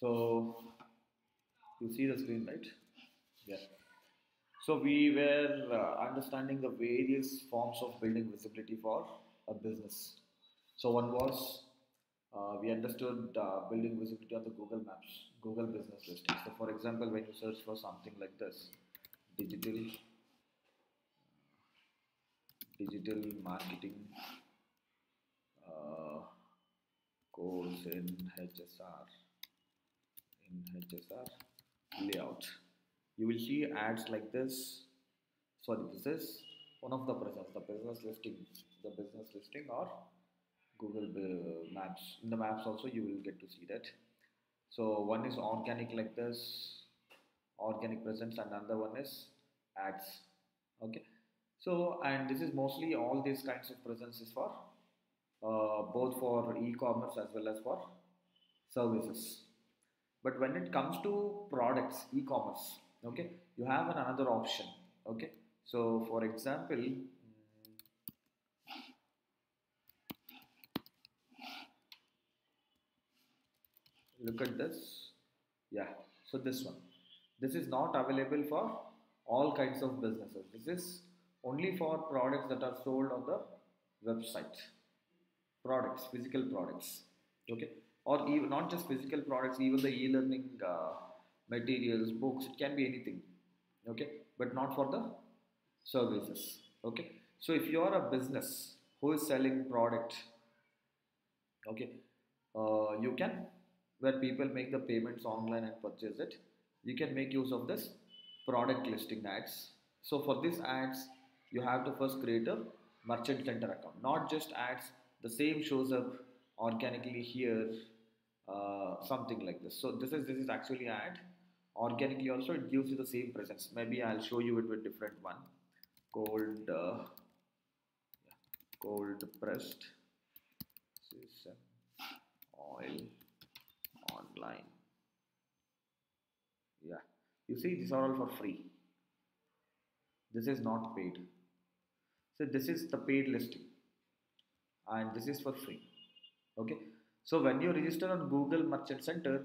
So you see the screen, right? Yeah. So we were uh, understanding the various forms of building visibility for a business. So one was uh, we understood uh, building visibility on the Google Maps, Google Business Listings. So for example, when you search for something like this, digital digital marketing uh, course in HSR HSR layout. You will see ads like this. Sorry, this is one of the presents, the business listing, the business listing or Google Maps. In the maps also you will get to see that. So one is organic like this, organic presence, and another one is ads. Okay. So and this is mostly all these kinds of presence is for uh, both for e-commerce as well as for services. But when it comes to products, e-commerce, okay, you have an another option. Okay. So for example, look at this yeah so this one this is not available for all kinds of businesses this is only for products that are sold on the website products physical products okay or even not just physical products even the e-learning uh, materials books it can be anything. Okay? But not for the services. Okay? So if you are a business who is selling product okay uh, you can where people make the payments online and purchase it you can make use of this product listing ads. So for these ads you have to first create a merchant center account. Not just ads the same shows up organically here uh, something like this. So this is this is actually ad. Organically also it gives you the same presence. Maybe i'll show you it with different one. Cold uh, cold pressed oil online. Yeah. You see these are all for free. This is not paid. So this is the paid listing. And this is for free. Okay so when you register on google merchant center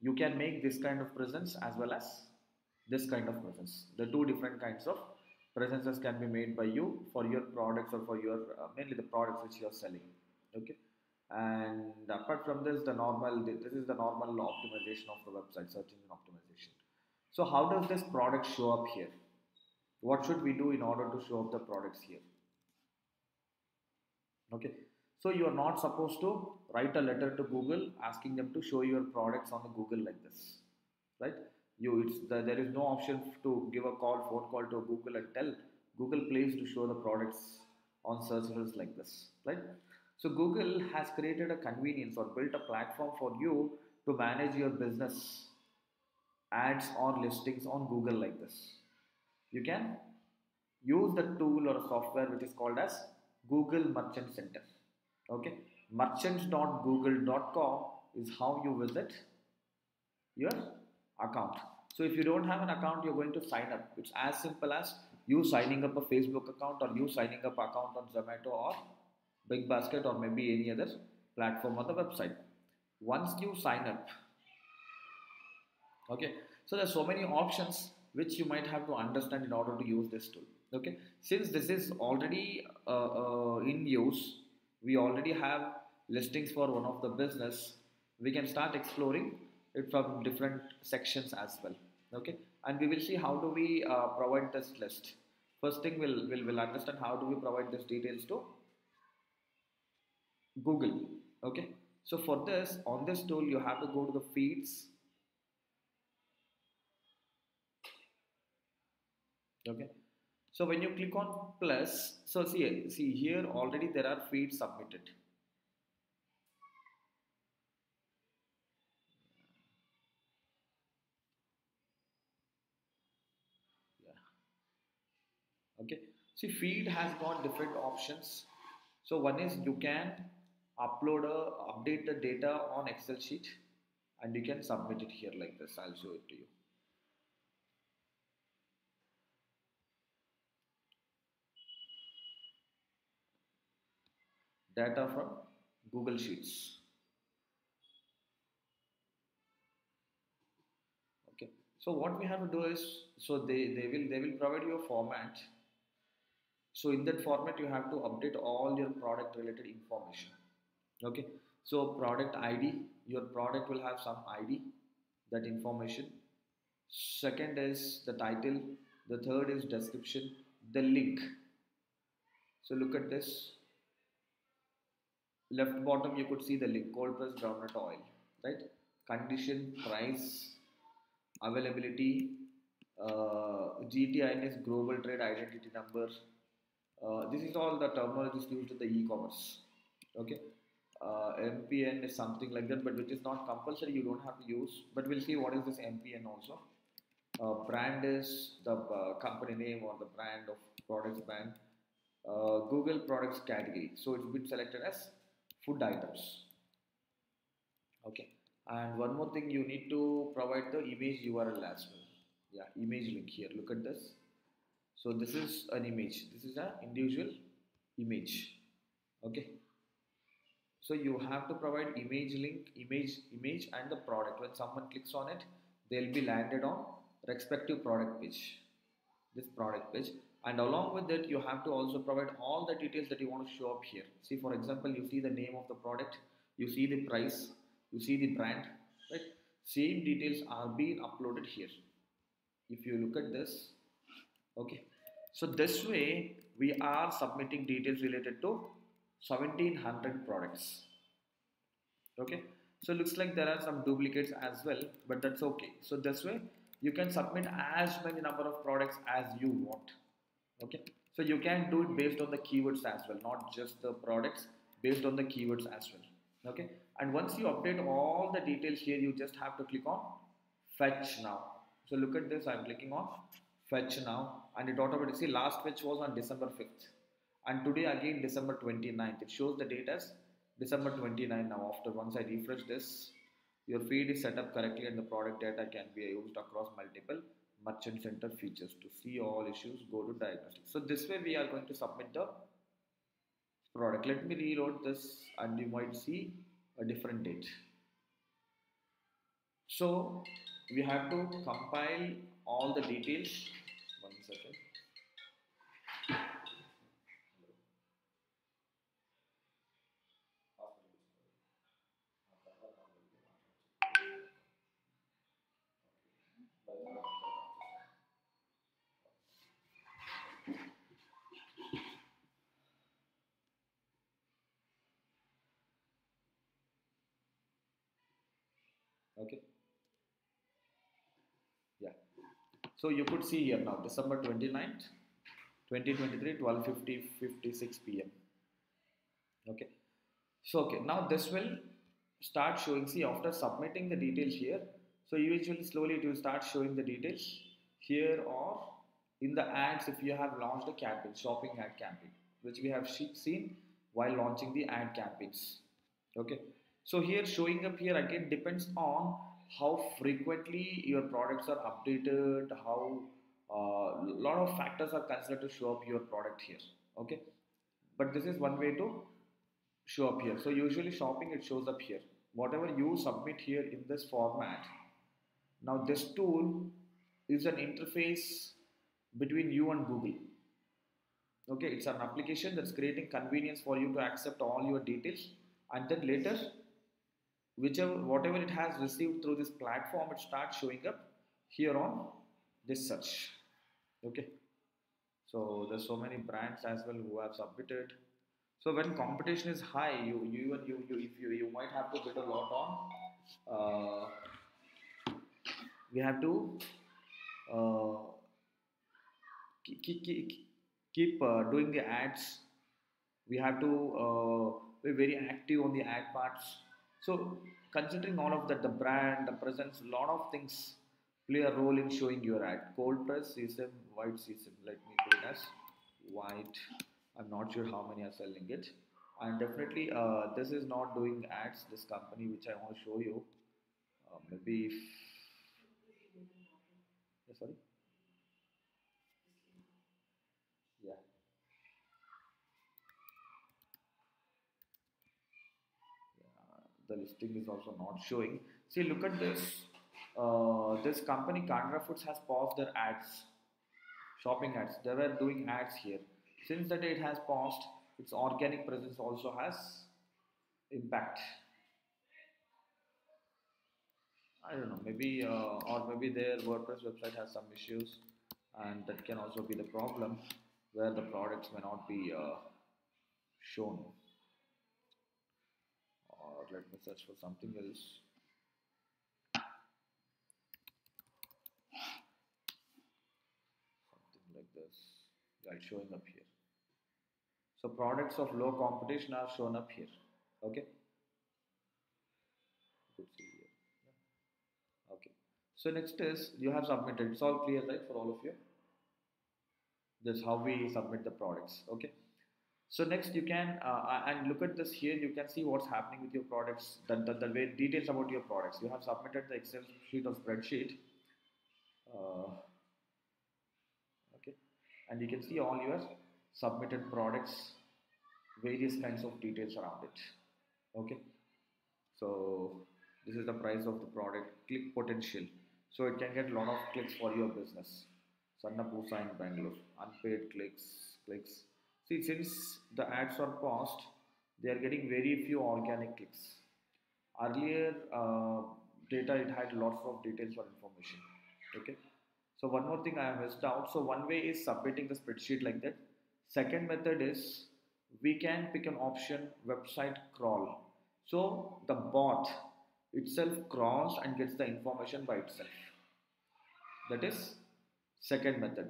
you can make this kind of presence as well as this kind of presence. The two different kinds of presences can be made by you for your products or for your uh, mainly the products which you are selling. Okay? And apart from this the normal this is the normal optimization of the website search engine optimization. So how does this product show up here? What should we do in order to show up the products here? Okay so you are not supposed to write a letter to google asking them to show your products on the google like this right? You it's the, there is no option to give a call phone call to google and tell google please to show the products on search results like this right? So google has created a convenience or built a platform for you to manage your business ads or listings on google like this. You can use the tool or software which is called as Google Merchant Center. Okay, merchant.google.com is how you visit your account. So if you don't have an account, you're going to sign up. It's as simple as you signing up a Facebook account or you signing up account on Zomato or Big Basket or maybe any other platform or the website. Once you sign up, okay, so there's so many options which you might have to understand in order to use this tool okay since this is already uh, uh, in use we already have listings for one of the business we can start exploring it from different sections as well okay? And we will see how do we uh, provide this list. First thing we'll, we'll we'll understand how do we provide this details to google okay? So for this on this tool you have to go to the feeds. Okay so when you click on plus so see see here already there are feeds submitted. Yeah. Okay. See feed has got different options. So one is you can upload a update the data on excel sheet and you can submit it here like this. I'll show it to you data from Google Sheets. okay. So what we have to do is so they they will they will provide you a format. So in that format you have to update all your product related information. Okay. So product id your product will have some id that information. Second is the title. The third is description. The link. So look at this left bottom you could see the link cold pressed groundnut oil right? Condition price availability uh, GTIN is global trade identity number uh, this is all the terminologies used in the e-commerce okay? Uh, MPN is something like that but which is not compulsory you don't have to use but we'll see what is this MPN also. Uh, brand is the uh, company name or the brand of products brand uh, Google products category so it's been selected as food items. Okay. And one more thing you need to provide the image url as well. Yeah image link here. Look at this. So this is an image. This is an individual image. Okay. So you have to provide image link image image and the product. When someone clicks on it they'll be landed on respective product page. This product page and along with that you have to also provide all the details that you want to show up here. See for example you see the name of the product you see the price you see the brand right? Same details are being uploaded here. If you look at this okay. So this way we are submitting details related to 1700 products. Okay? So looks like there are some duplicates as well but that's okay. So this way you can submit as many number of products as you want okay. So you can do it based on the keywords as well not just the products based on the keywords as well. Okay. And once you update all the details here you just have to click on fetch now. So look at this i'm clicking on fetch now and it automatically see last fetch was on december 5th and today again december 29th it shows the date as december 29 now. After once i refresh this your feed is set up correctly and the product data can be used across multiple merchant center features to see all issues go to diagnostics. So this way we are going to submit the product. Let me reload this and you might see a different date. So we have to compile all the details. One second okay. Yeah. So you could see here now december 29th 2023 1250 56 pm okay. So okay now this will start showing see after submitting the details here so eventually slowly it will start showing the details here or in the ads if you have launched a campaign shopping ad campaign which we have seen while launching the ad campaigns. Okay so here showing up here again depends on how frequently your products are updated, how a uh, lot of factors are considered to show up your product here. Okay, but this is one way to show up here. So usually shopping it shows up here. Whatever you submit here in this format. Now this tool is an interface between you and Google. Okay, it's an application that's creating convenience for you to accept all your details and then later whichever whatever it has received through this platform it starts showing up here on this search. Okay. So there's so many brands as well who have submitted. So when competition is high you you you, you if you you might have to bid a lot on uh, we have to uh, keep, keep, keep uh, doing the ads. We have to uh, be very active on the ad parts so considering all of that, the brand, the presence, a lot of things play a role in showing your ad. Cold press sesame, white sesame. Let me put it as white. I'm not sure how many are selling it. And definitely, uh, this is not doing ads. This company, which I want to show you, uh, maybe. If, yeah, sorry. Yeah. The listing is also not showing see look at this uh, this company Kandra Foods has paused their ads, shopping ads. They were doing ads here. Since the it has paused, its organic presence also has impact. I don't know, maybe uh, or maybe their WordPress website has some issues, and that can also be the problem where the products may not be uh, shown. Or let me search for something else. Something like this. Yeah, it's showing up here. So products of low competition are shown up here. Okay. You could see here. Yeah. Okay. So next is you have submitted. It's all clear, right, for all of you? This is how we submit the products. Okay. So next you can uh, and look at this here. You can see what's happening with your products. The, the, the way details about your products. You have submitted the Excel sheet or spreadsheet. Uh, okay, and you can see all your submitted products, various kinds of details around it. Okay, so this is the price of the product. Click potential. So it can get a lot of clicks for your business. Sannapusa in Bangalore. Unpaid clicks, clicks See, since the ads are paused, they are getting very few organic clicks. Earlier uh, data, it had lots of details or information. Okay. So one more thing I have missed out. So one way is submitting the spreadsheet like that. Second method is we can pick an option website crawl. So the bot itself crawls and gets the information by itself. That is second method.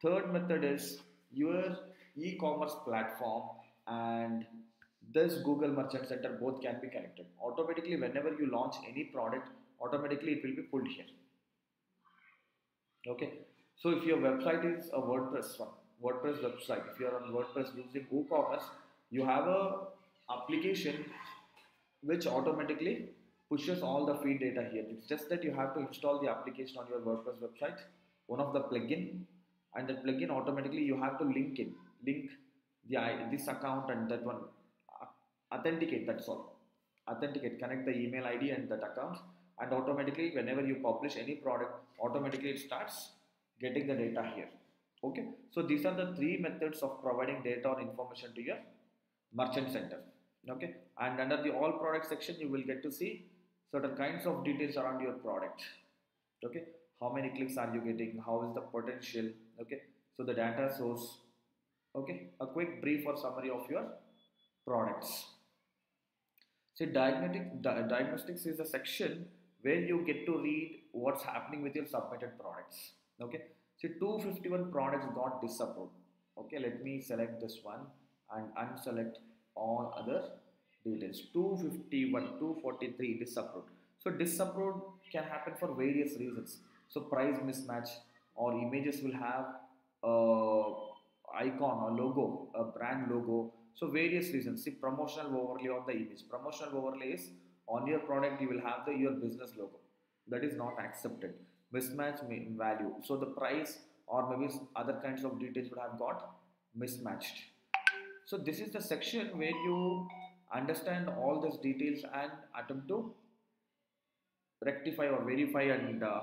Third method is your e-commerce platform and this Google Merchant Center both can be connected. Automatically, whenever you launch any product, automatically it will be pulled here. Okay. So if your website is a WordPress one, WordPress website, if you are on WordPress using WooCommerce, you have a application which automatically pushes all the feed data here. It's just that you have to install the application on your WordPress website, one of the plugin, and the plugin automatically you have to link in link the this account and that one uh, authenticate that's all. Authenticate connect the email id and that account and automatically whenever you publish any product automatically it starts getting the data here. Okay? So these are the three methods of providing data or information to your merchant center. Okay? And under the all product section you will get to see certain kinds of details around your product. Okay? How many clicks are you getting? How is the potential? Okay? So the data source okay a quick brief or summary of your products. See diagnostic di diagnostics is a section where you get to read what's happening with your submitted products. Okay? See 251 products got disapproved. Okay let me select this one and unselect all other details. 251 243 disapproved. So disapproved can happen for various reasons. So price mismatch or images will have uh, icon or logo, a brand logo. So various reasons. See promotional overlay on the image. Promotional overlay is on your product you will have the your business logo. That is not accepted. Mismatch value. So the price or maybe other kinds of details would have got mismatched. So this is the section where you understand all these details and attempt to rectify or verify and uh,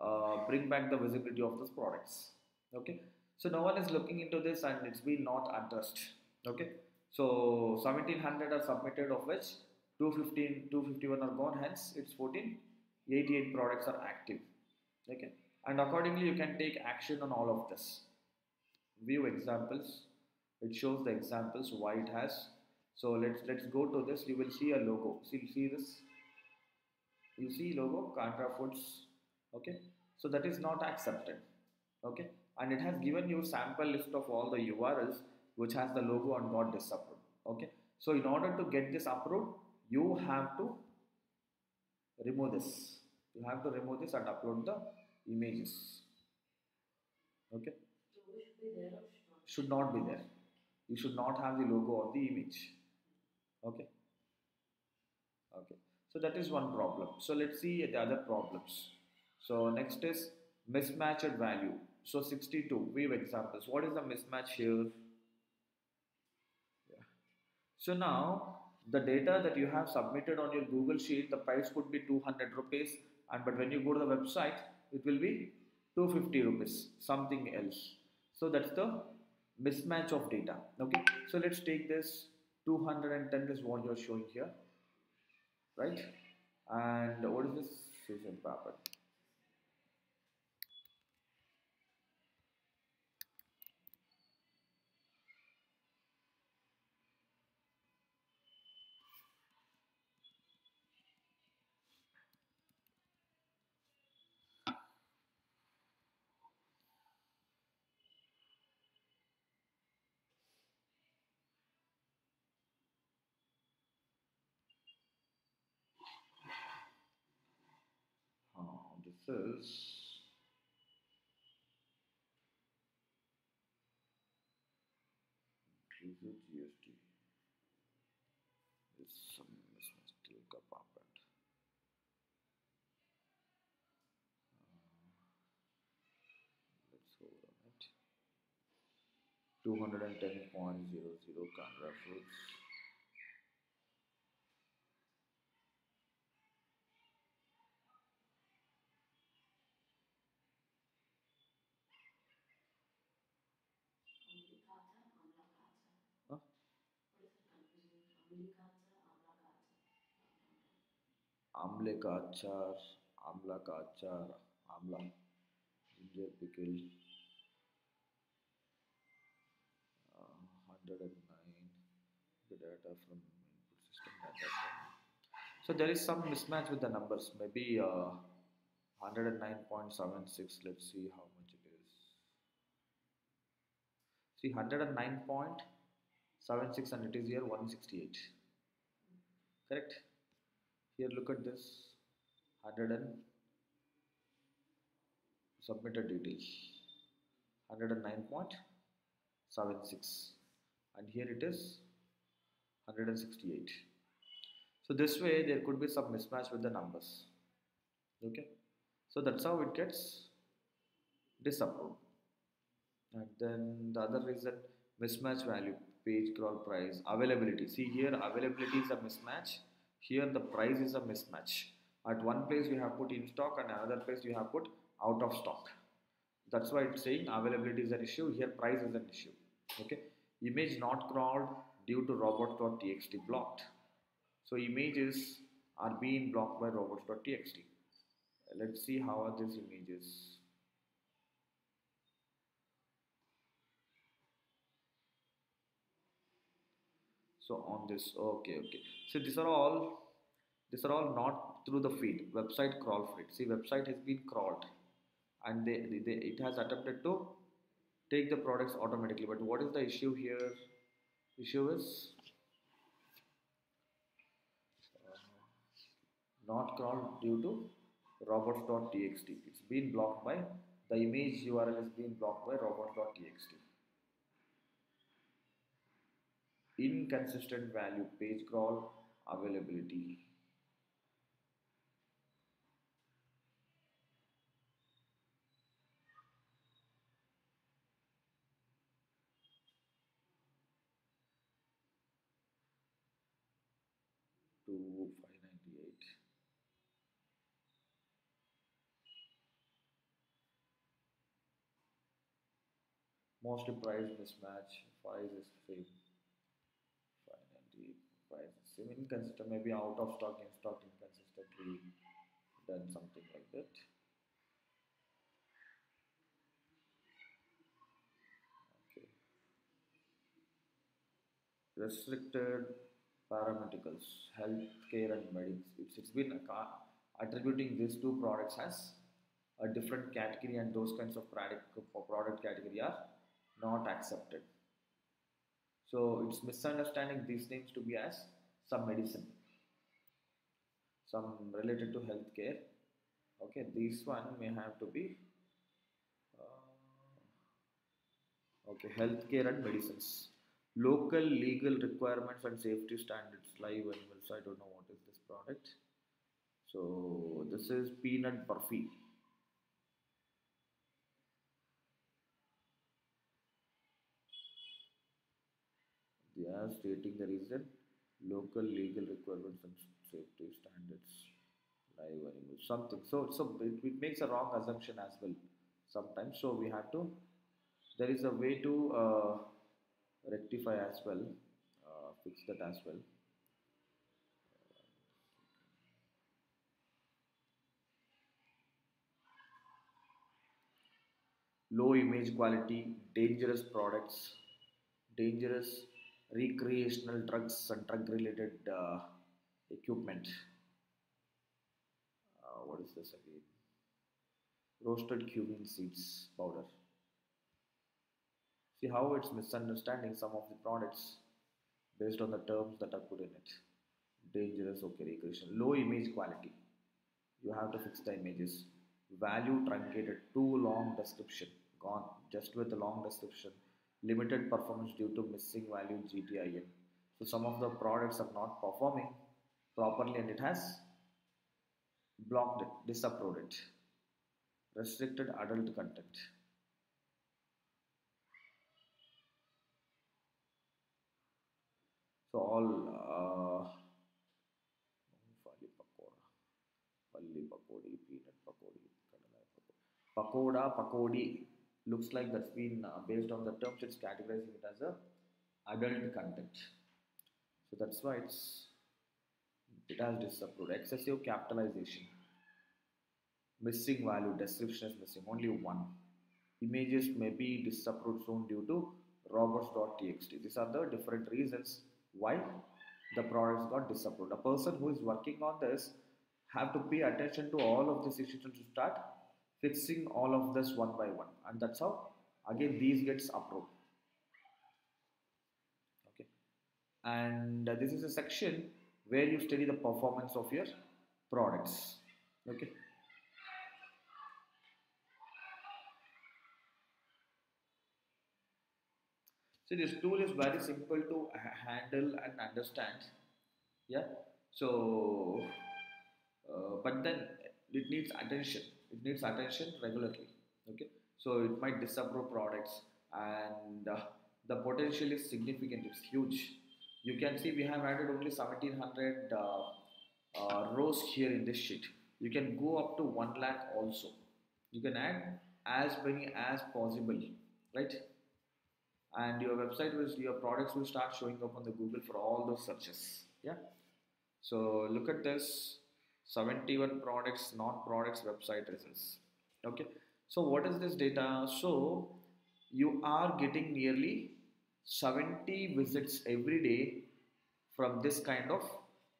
uh, bring back the visibility of those products. Okay. So no one is looking into this and it's been not addressed. Okay. So 1700 are submitted of which 215, 251 are gone. Hence it's 14, 88 products are active. Okay. And accordingly you can take action on all of this. View examples. It shows the examples why it has. So let's let's go to this. You will see a logo. See see this. You see logo Kandra Foods. Okay. So that is not accepted. Okay and it has given you sample list of all the URLs which has the logo and got disapproved. Okay. So in order to get this approved, you have to remove this. You have to remove this and upload the images. Okay. Should not be there. You should not have the logo or the image. Okay. Okay. So that is one problem. So let's see the other problems. So next is mismatched value. So 62, we have examples. What is the mismatch here? Yeah. So now the data that you have submitted on your Google Sheet, the price could be 200 rupees and but when you go to the website it will be 250 rupees something else. So that's the mismatch of data. Okay? So let's take this. 210 is what you're showing here. Right? And what is this? Season pattern this increase the GST is some mismatch still happened let's hold on it. 210.00 Kandra Foods आमले का अचार आमला का अचार Amla ginger pickle uh, 109 the data from input system data from so there is some mismatch with the numbers maybe uh, 109.76 let's see how much it is see 109.76 and it is here 168 correct Here look at this. 100 and submitted details. 109.76 and here it is 168 so this way there could be some mismatch with the numbers. Okay? So that's how it gets disapproved. And then the other reason mismatch value page crawl price availability. See here availability is a mismatch here the price is a mismatch. At one place you have put in stock and another place you have put out of stock. That's why it's saying availability is an issue here price is an issue. Okay? Image not crawled due to robots.txt blocked. So images are being blocked by robots.txt let's see how are these images. So on this okay okay so these are all these are all not through the feed. Website crawl feed. See website has been crawled. And they, they, it has attempted to take the products automatically. But what is the issue here? Issue is uh, not crawled due to robots.txt it's been blocked by the image url is being blocked by robots.txt inconsistent value. Page crawl availability. to 598 mostly price mismatch price is same. 590 price same inconsistent maybe out of stock in stock inconsistently done something like that. Okay. Restricted paramedicals healthcare and medics it's, it's been uh, attributing these two products as a different category and those kinds of product product category are not accepted. So it's misunderstanding these names to be as some medicine some related to healthcare. Okay this one may have to be uh, okay healthcare and medicines. Local legal requirements and safety standards live animals i don't know what is this product. So this is peanut burfi. They are stating the reason local legal requirements and safety standards driver image something. So so it, it makes a wrong assumption as well sometimes. So we have to there is a way to uh, rectify as well uh, fix that as well. Low image quality dangerous products dangerous recreational drugs and drug related uh, equipment. Uh, what is this again? Roasted cumin seeds powder. See how it's misunderstanding some of the products based on the terms that are put in it. Dangerous okay recreation. Low image quality. You have to fix the images. Value truncated too long description. Gone. Just with a long description limited performance due to missing value gtin so some of the products are not performing properly and it has blocked it disapproved it. Restricted adult content. So all uh, pakoda pakodi looks like that's been uh, based on the terms it's categorizing it as a adult content. So that's why it's it has disapproved excessive capitalization. Missing value. Description is missing. Only one. Images may be disapproved soon due to robots.txt these are the different reasons why the products got disapproved a person who is working on this have to pay attention to all of these issues to start fixing all of this one by one. And that's how again these gets approved. Okay. And this is a section where you study the performance of your products. Okay. So this tool is very simple to handle and understand. Yeah. So uh, but then it needs attention it needs attention regularly okay? So it might disapprove products and uh, the potential is significant it's huge. You can see we have added only 1700 uh, uh, rows here in this sheet. You can go up to 1 lakh also. You can add as many as possible right? And your website will your products will start showing up on the google for all those searches yeah? So look at this 71 products not products website results. Okay. So what is this data? So you are getting nearly 70 visits every day from this kind of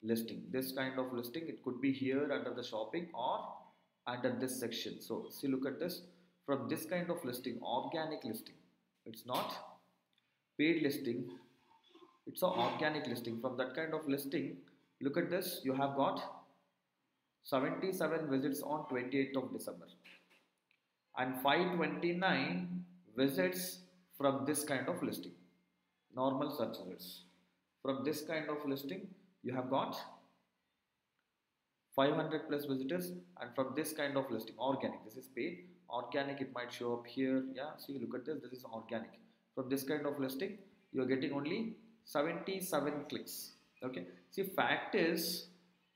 listing. This kind of listing it could be here under the shopping or under this section. So see look at this. From this kind of listing organic listing it's not paid listing. It's an organic listing. From that kind of listing look at this. You have got 77 visits on 28th of December. And 529 visits from this kind of listing. Normal search results. From this kind of listing you have got 500 plus visitors and from this kind of listing organic. This is paid. Organic it might show up here. Yeah see look at this. This is organic. From this kind of listing you're getting only 77 clicks. Okay? See fact is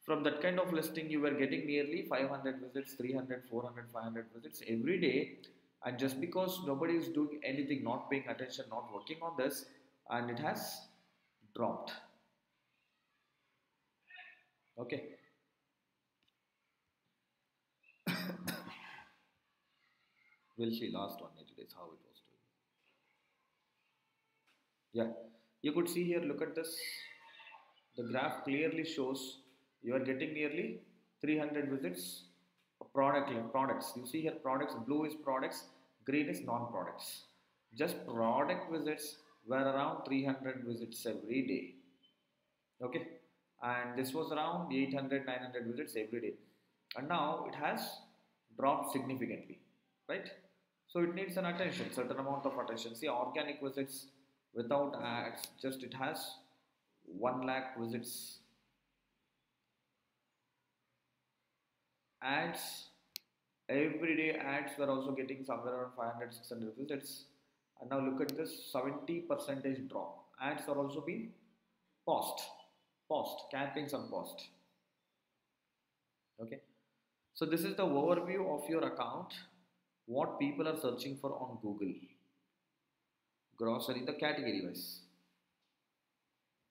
from that kind of listing you were getting nearly 500 visits 300 400 500 visits every day. And just because nobody is doing anything not paying attention not working on this and it has dropped. Okay. We'll see last 180 days how it was doing. Yeah. You could see here look at this. The graph clearly shows you are getting nearly 300 visits product products. You see here products blue is products green is non-products. Just product visits were around 300 visits every day. Okay? And this was around 800 900 visits every day. And now it has dropped significantly right? So it needs an attention certain amount of attention. See organic visits without ads just it has 1 lakh visits ads everyday ads were also getting somewhere around 500 600 visits and now look at this 70 percentage drop ads are also being paused paused campaigns are paused okay So this is the overview of your account. What people are searching for on Google. Grocery, the category wise.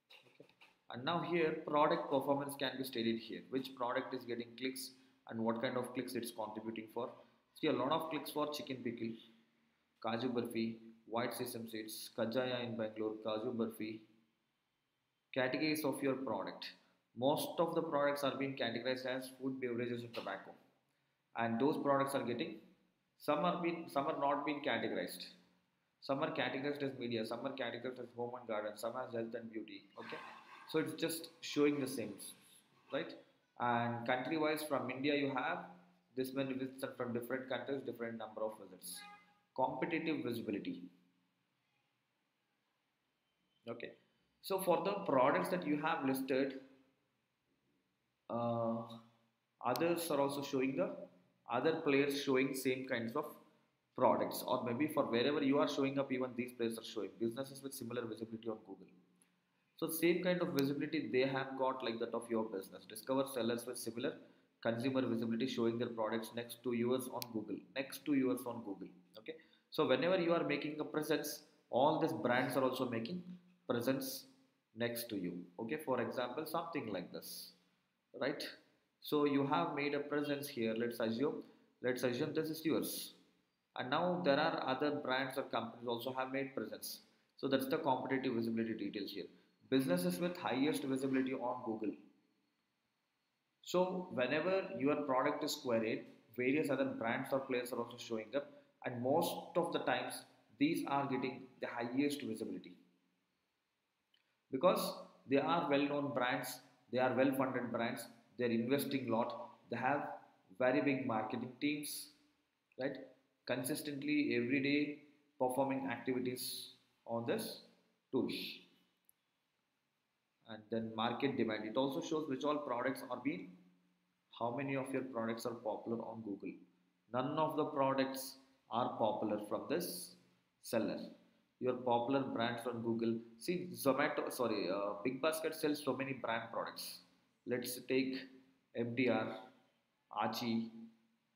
Okay. And now here product performance can be stated here. Which product is getting clicks and what kind of clicks it's contributing for. See a lot of clicks for chicken pickle, kaju barfi, white sesame seeds, kajaya in Bangalore, kaju barfi. Categories of your product. Most of the products are being categorized as food beverages and tobacco. And those products are getting some are being some are not being categorized. Some are categorized as media some are categorized as home and garden some as health and beauty okay? So it's just showing the same right and country wise from india you have this many visits from different countries different number of visits. Competitive visibility. Okay. So for the products that you have listed uh, others are also showing the other players showing same kinds of products. Or maybe for wherever you are showing up even these players are showing. Businesses with similar visibility on google so same kind of visibility they have got like that of your business. Discover sellers with similar consumer visibility showing their products next to yours on google. Next to yours on google. Okay? So whenever you are making a presence all these brands are also making presence next to you. Okay? For example something like this. Right? So you have made a presence here. Let's assume let's assume this is yours. And now there are other brands or companies also have made presence. So that's the competitive visibility details here businesses with highest visibility on google. So whenever your product is queried various other brands or players are also showing up and most of the times these are getting the highest visibility. Because they are well known brands they are well funded brands they're investing a lot they have very big marketing teams right? Consistently every day performing activities on this tools and then market demand it also shows which all products are being how many of your products are popular on google none of the products are popular from this seller your popular brands on Google. See, Zomato, sorry, uh, Big Basket sells so many brand products. Let's take MTR, archie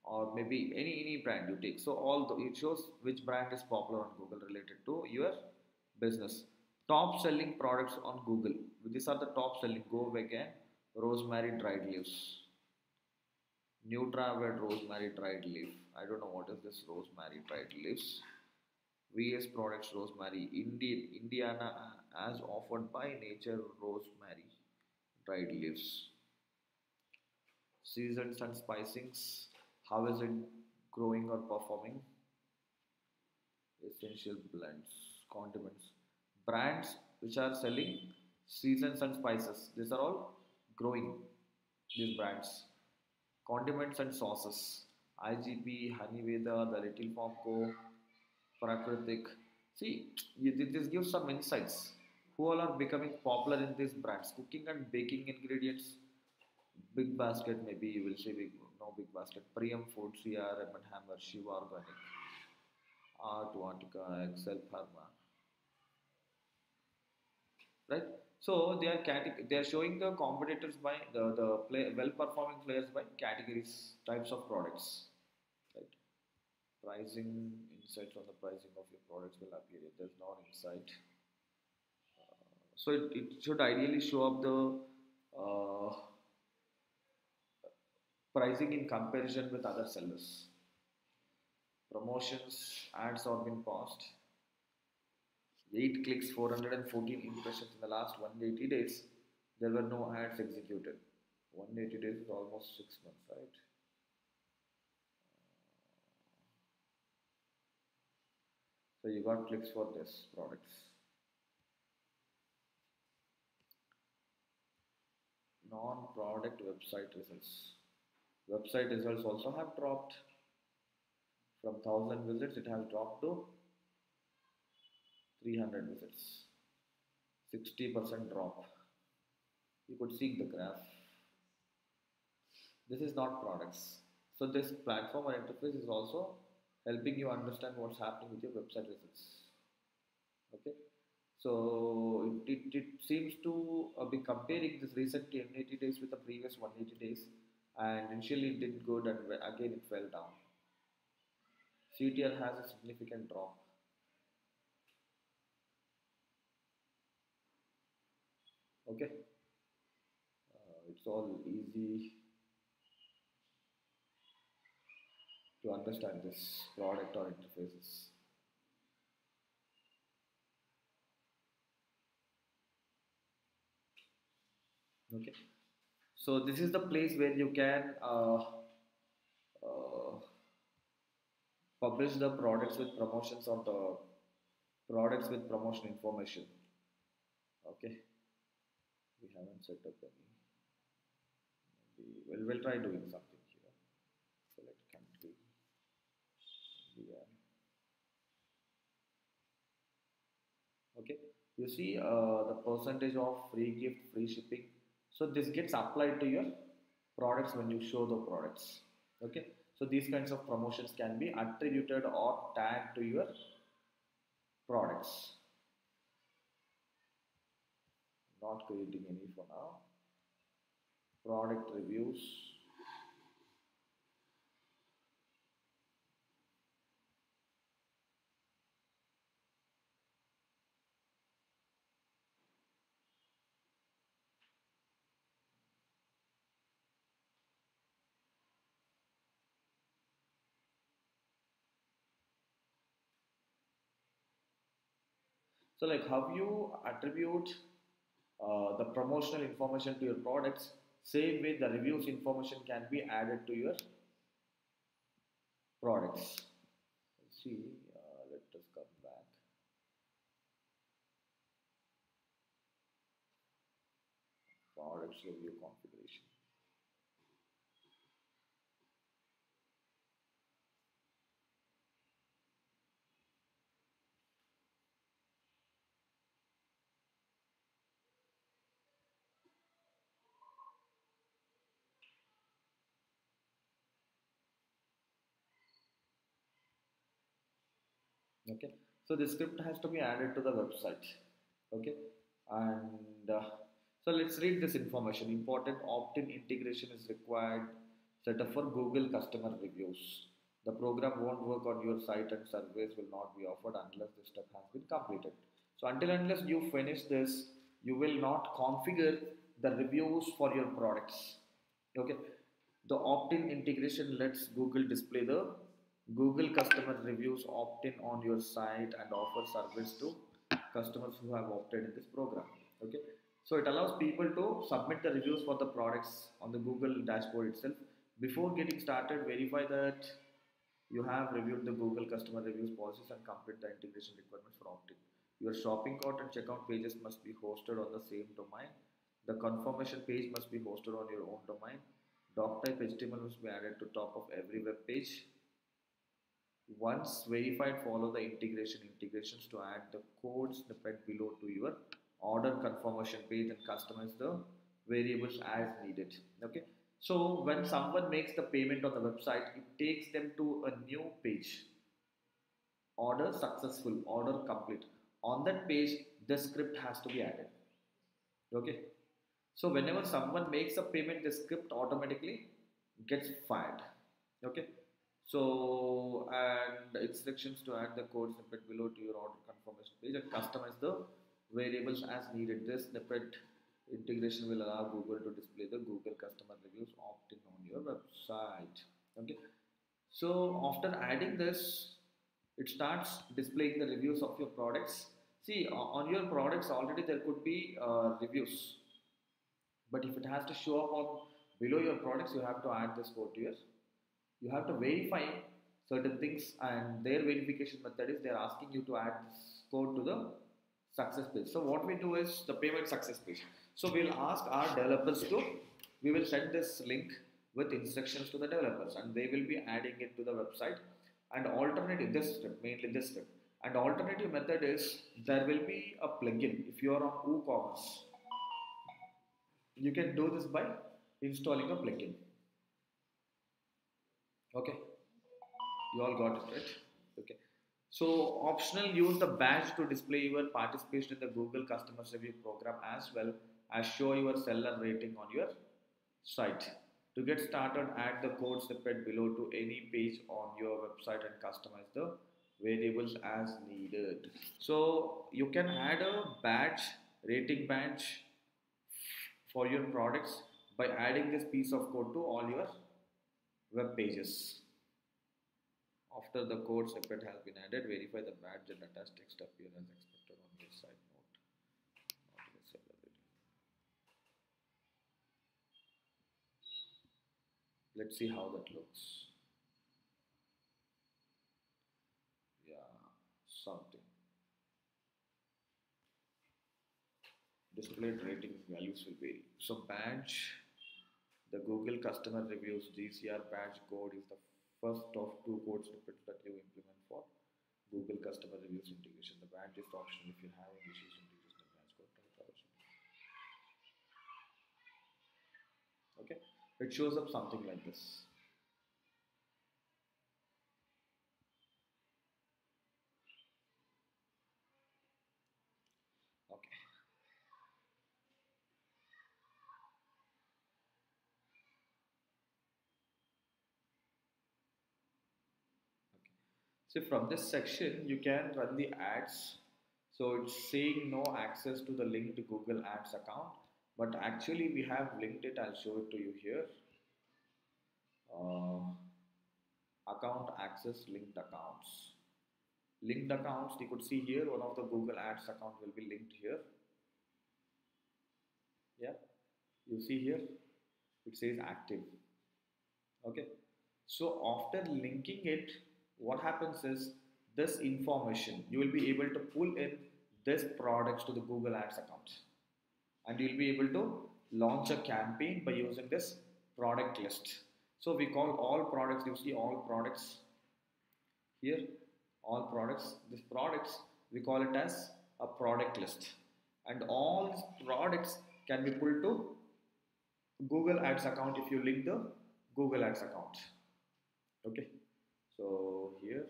or maybe any any brand you take. So all the, it shows which brand is popular on Google related to your business. Top selling products on Google. These are the top selling. Go vegan, rosemary dried leaves. Nutravet rosemary dried leaf. I don't know what is this rosemary dried leaves. VS Products Rosemary, Indian, Indiana uh, as offered by Nature Rosemary, dried leaves. Seasons and spicings, how is it growing or performing? Essential blends, condiments, brands which are selling seasons and spices. These are all growing, these brands. Condiments and sauces, IGP, Honeyveda, the Little Farm Co., Prakritik. See, this gives some insights. Who all are becoming popular in these brands? Cooking and baking ingredients. Big Basket, maybe you will say big, no Big Basket. Priyam Food, CR, and Hammer, Shiva Organic, Art Vatika, Excel Pharma. Right? So they are they are showing the competitors by the, the play, well performing players by categories, types of products. Right? Pricing, insights on the pricing of your products will appear there's no insight uh, so it, it should ideally show up the uh, pricing in comparison with other sellers promotions ads have been paused 8 clicks 414 impressions in the last 180 days there were no ads executed 180 days is almost 6 months right So you got clicks for this products. Non-product website results. Website results also have dropped from 1000 visits it has dropped to 300 visits 60% drop. You could see the graph. This is not products. So this platform or interface is also helping you understand what's happening with your website results. Okay? So it, it, it seems to uh, be comparing this recent 180 days with the previous 180 days and initially it did good and again it fell down. CTR has a significant drop. Okay, uh, it's all easy to understand this product or interfaces. Okay, so this is the place where you can uh, uh, publish the products with promotions or the products with promotion information. Okay, we haven't set up any. We'll, try doing something here. Select country. Okay, you see uh, the percentage of free gift, free shipping. So this gets applied to your products when you show the products. Okay, so these kinds of promotions can be attributed or tagged to your products. Not creating any for now. Product reviews. So like how you attribute uh, the promotional information to your products, same way the reviews information can be added to your products. Let's see, uh, let us come back. Products review configuration. Okay? So the script has to be added to the website. Okay? And uh, so let's read this information. Important opt-in integration is required. Set up for google customer reviews. The program won't work on your site and surveys will not be offered unless this step has been completed. So until unless you finish this you will not configure the reviews for your products. Okay? The opt-in integration lets google display the Google customer reviews opt in on your site and offer service to customers who have opted in this program. Okay, so it allows people to submit the reviews for the products on the Google dashboard itself. Before getting started, verify that you have reviewed the Google customer reviews policies and complete the integration requirements for opt in. Your shopping cart and checkout pages must be hosted on the same domain. The confirmation page must be hosted on your own domain. Doc type HTML must be added to top of every web page once verified, follow the integration integrations to add the code snippet below to your order confirmation page and customize the variables as needed. Okay. So when someone makes the payment on the website, it takes them to a new page. Order successful, order complete. On that page, the script has to be added. Okay. So whenever someone makes a payment, the script automatically gets fired. Okay. So, and instructions to add the code snippet below to your order confirmation page and customize the variables as needed. This snippet integration will allow Google to display the Google customer reviews opt-in on your website. Okay. So, after adding this, it starts displaying the reviews of your products. See, on your products already there could be uh, reviews, but if it has to show up on below your products, you have to add this code to your you have to verify certain things and their verification method is they're asking you to add code to the success page. So what we do is the payment success page. So we'll ask our developers to, we will send this link with instructions to the developers and they will be adding it to the website and alternative, this mainly this. And alternative method is there will be a plugin if you are on WooCommerce. You can do this by installing a plugin okay. You all got it right? Okay. So optional use the badge to display your participation in the google customer review program as well as show your seller rating on your site. To get started, add the code snippet below to any page on your website and customize the variables as needed. So you can add a badge, rating badge for your products by adding this piece of code to all your web pages. After the code snippet has been added, verify the badge and attach text appear as expected on your site note. Let's see how that looks. Yeah, something. Displayed rating values will vary. So badge, the Google customer reviews GCR badge code is the first of two code snippets that you implement for Google customer reviews integration. The badge is optional if you have any issues integration the badge code. Okay, it shows up something like this. Okay. Okay. From this section, you can run the ads. So it's saying no access to the linked Google Ads account, but actually we have linked it. I'll show it to you here. Uh, account access linked accounts. Linked accounts, you could see here, one of the Google Ads account will be linked here. Yeah, you see here, it says active. Okay, so after linking it, what happens is this information you will be able to pull in this products to the Google Ads account and you'll be able to launch a campaign by using this product list. So we call all products, you see all products here, all products, this products we call it as a product list and all these products can be pulled to Google Ads account if you link the Google Ads account. Okay, so here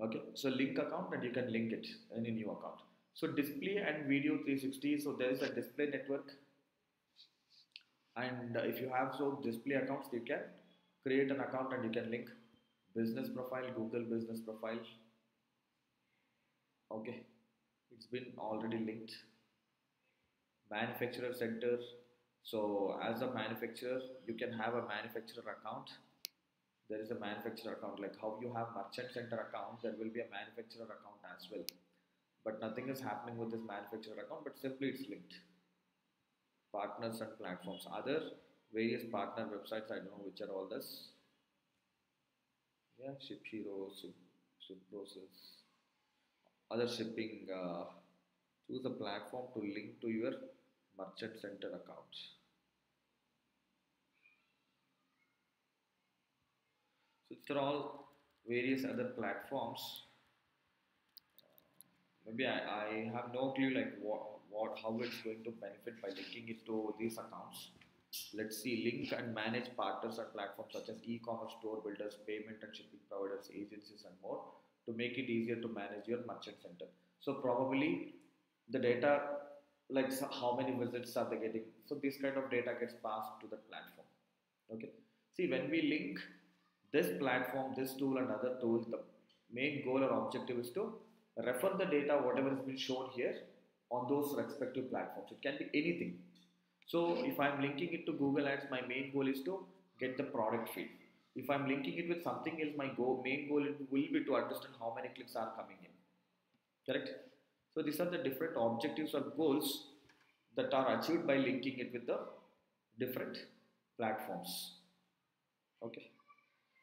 okay so link account and you can link it any new account. So display and video 360 so there is a display network. And if you have so display accounts you can create an account and you can link. Business profile google business profile. Okay it's been already linked. Manufacturer center so as a manufacturer you can have a manufacturer account. There is a manufacturer account. Like how you have merchant center account there will be a manufacturer account as well. But nothing is happening with this manufacturer account but simply it's linked. Partners and platforms. Other various partner websites i don't know which are all this. Yeah ShipHero ship, ship process other shipping uh, choose a platform to link to your merchant center account So all various other platforms. Uh, maybe I, I have no clue like what, what how it's going to benefit by linking it to these accounts. Let's see link and manage partners and platforms such as e-commerce store builders, payment and shipping providers, agencies and more to make it easier to manage your merchant center. So probably the data like how many visits are they getting so this kind of data gets passed to the platform okay see when we link this platform, this tool and other tools, the main goal or objective is to refer the data, whatever has been shown here on those respective platforms. It can be anything. So if I'm linking it to Google Ads, my main goal is to get the product feed. If I'm linking it with something else, my goal, main goal will be to understand how many clicks are coming in. Correct? So these are the different objectives or goals that are achieved by linking it with the different platforms. Okay.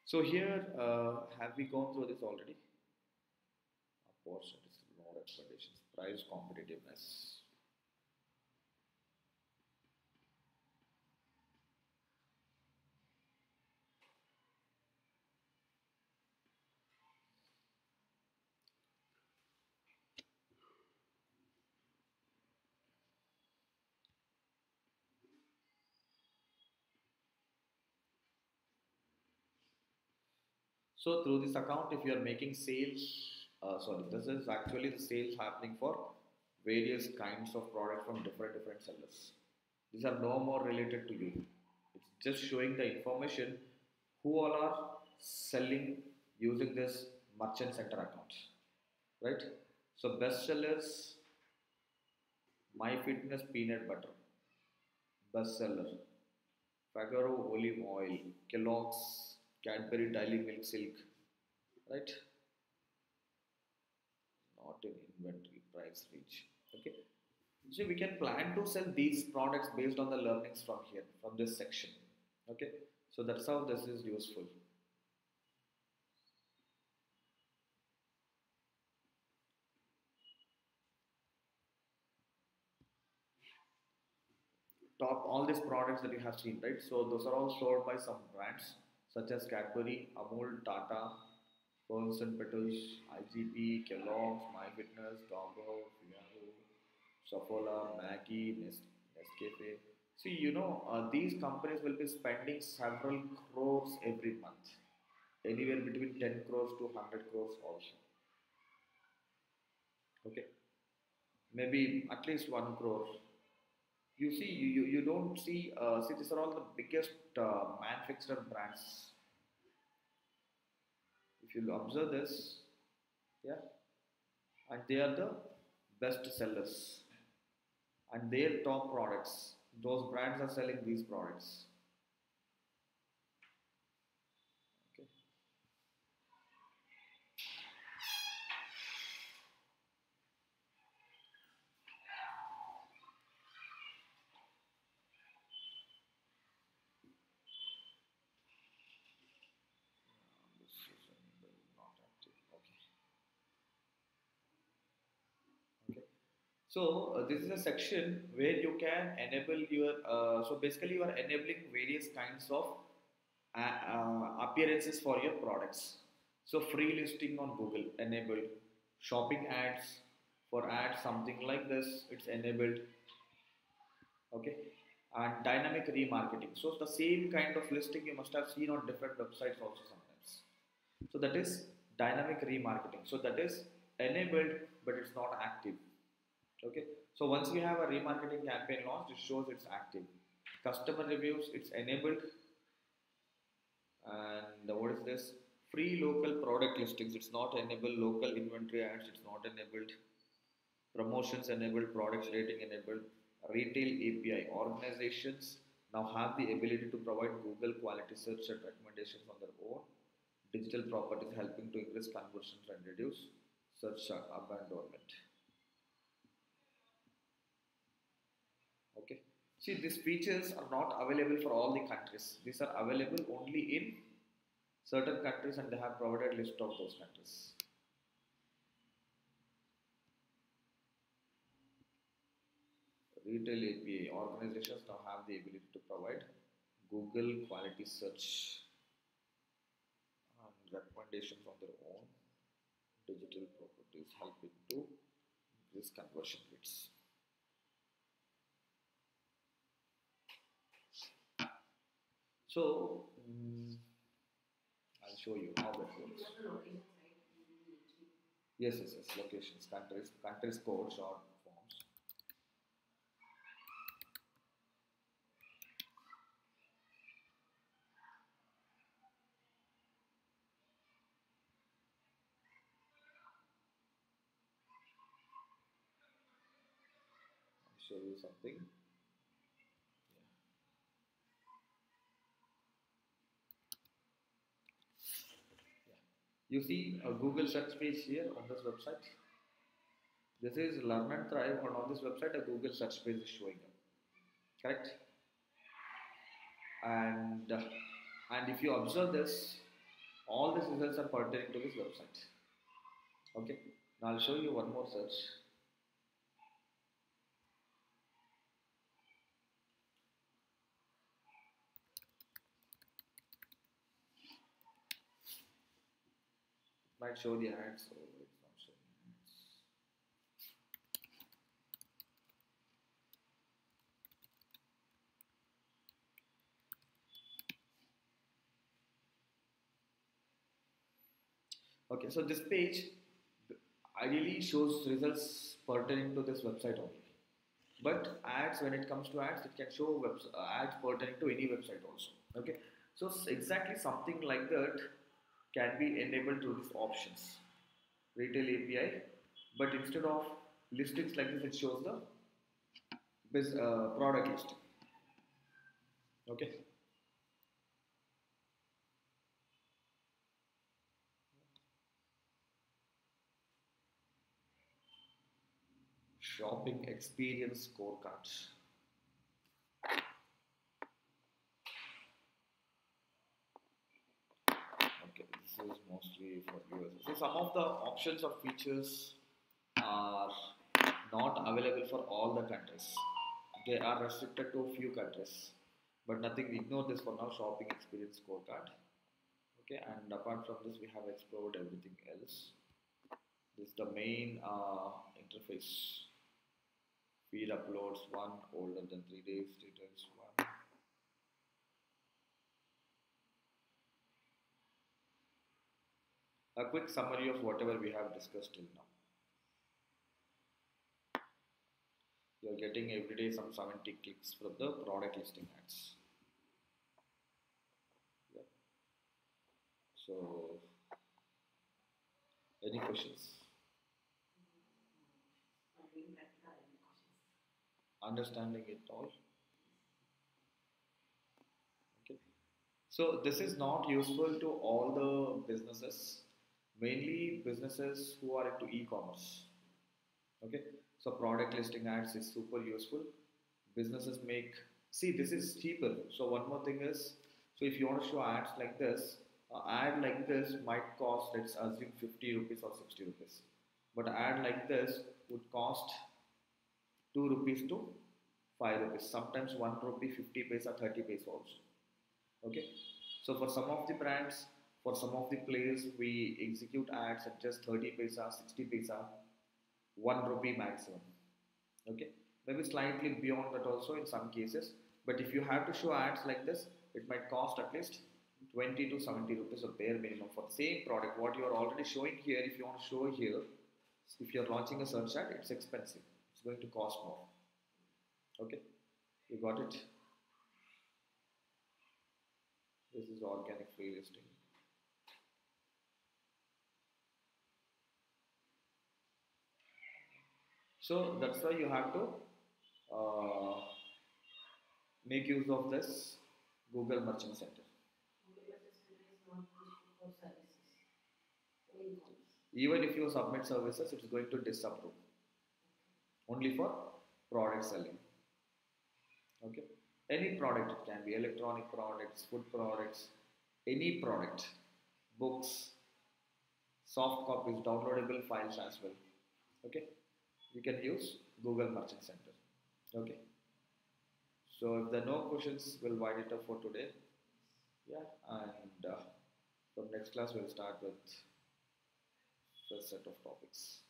So here, uh, have we gone through this already? Of course, it is more expectations, price competitiveness. So through this account, if you are making sales, uh, sorry, this is actually the sales happening for various kinds of products from different different sellers. These are no more related to you. It's just showing the information who all are selling using this merchant center account. Right? So best sellers My Fitness peanut butter. Best seller. Figaro olive oil. Kellogg's Cadbury Dairy Milk Silk. Right? Not in inventory price range. Okay. So we can plan to sell these products based on the learnings from here, from this section. Okay. So that's how this is useful. Top all these products that you have seen, right? So those are all sold by some brands such as Cadbury, Amul, Tata, Ferns and Petals, IGP, Kellogg's, MyFitness, Doggo, Fiano, Saffola, Maggi, Nescafe. See, you know, uh, these companies will be spending several crores every month, anywhere between 10 crores to 100 crores also. Okay, maybe at least 1 crore. You see, you, you, you don't see, uh, see, these are all the biggest uh, manufacturer brands. If you observe this, yeah, and they are the best sellers and their top products those brands are selling these products okay this is not active okay okay so uh, this is a section where you can enable your uh, so basically you are enabling various kinds of uh, uh, appearances for your products. So free listing on google enabled. Shopping ads for ads something like this it's enabled. Okay? And dynamic remarketing. So the same kind of listing you must have seen on different websites also sometimes. So that is dynamic remarketing. So that is enabled but it's not active okay? So once you have a remarketing campaign launched it shows it's active. Customer reviews it's enabled. And what is this? Free local product listings. It's not enabled local inventory ads. It's not enabled promotions enabled products rating enabled retail api organizations now have the ability to provide google quality search and recommendations on their own. Digital properties helping to increase conversions and reduce search abandonment okay see these features are not available for all the countries. These are available only in certain countries and they have provided list of those countries. Retail api organizations now have the ability to provide google quality search and recommendations on their own digital properties helping to increase conversion rates So, mm, I'll show you how that works. Yes, yes, yes. Locations, countries, countries, codes, or forms. I'll show you something. You see a Google search page here on this website. This is Learn and Thrive, and on this website, a Google search page is showing up. Correct? And uh, and if you observe this, all these results are pertaining to this website. Okay. Now I'll show you one more search. Might show the ads, so it's not showing. Okay, so this page, ideally shows results pertaining to this website only. But ads, when it comes to ads, it can show uh, ads pertaining to any website also. Okay, so exactly something like that can be enabled through these options, retail API. But instead of listings like this, it shows the uh, product list. Okay. Shopping experience scorecards. Okay, this is mostly for viewers. So some of the options or features are not available for all the countries. They are restricted to a few countries. But nothing, ignore this for now, shopping experience scorecard. Okay, and apart from this, we have explored everything else. This is the main uh, interface. Feed uploads one older than three days, details one. A quick summary of whatever we have discussed till now. You're getting every day some 70 clicks from the product listing ads. Yeah. So, any questions? Understanding it all? Okay. So this is not useful to all the businesses, mainly businesses who are into e-commerce. Okay. So product listing ads is super useful. Businesses make see this is cheaper. So one more thing is so if you want to show ads like this, an ad like this might cost let's assume 50 rupees or 60 rupees. But ad like this would cost 2 rupees to 5 rupees. Sometimes 1 rupee 50 paisa 30 paisa also. Okay. So for some of the brands, for some of the players, we execute ads at just 30 paisa, 60 paisa, 1 rupee maximum. Okay. Maybe slightly beyond that also in some cases. But if you have to show ads like this, it might cost at least 20 to 70 rupees a bare minimum for the same product. What you are already showing here, if you want to show here, if you are launching a search ad, it's expensive. It's going to cost more. Okay, you got it. This is organic free listing. So that's why you have to uh, make use of this Google Merchant Center. Even if you submit services, it's going to disapprove. Only for product selling. Okay. Any product, it can be electronic products, food products, any product, books, soft copies, downloadable files as well. Okay. You can use Google Merchant Center. Okay. So if there are no questions, we'll wind it up for today. Yeah, and uh, from next class we'll start with first set of topics.